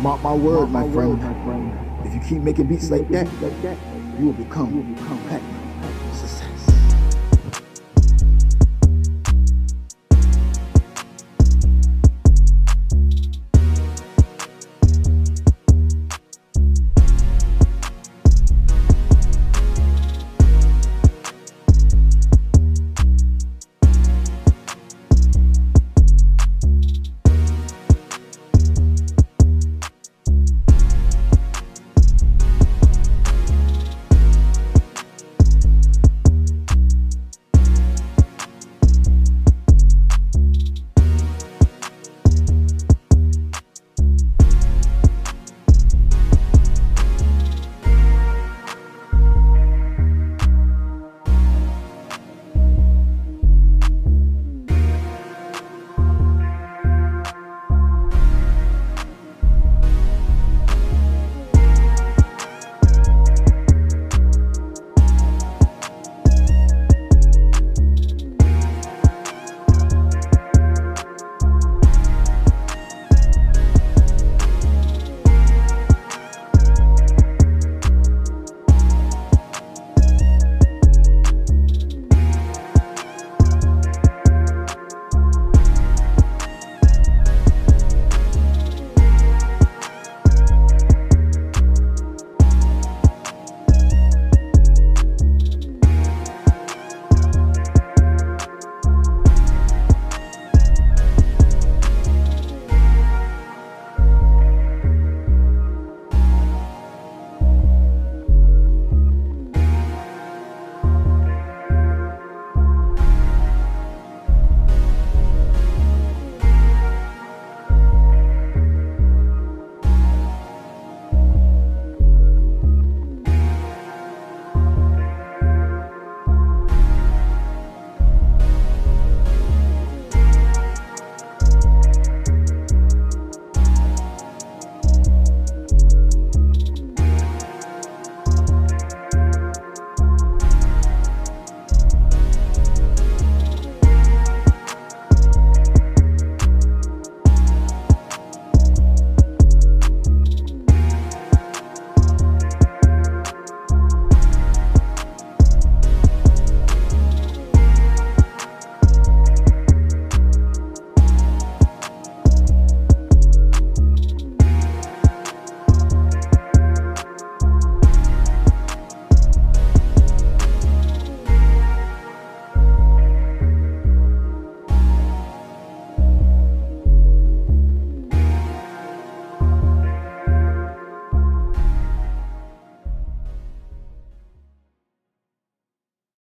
Mark my word, my friend. If you keep making beats like that, you will become platinum.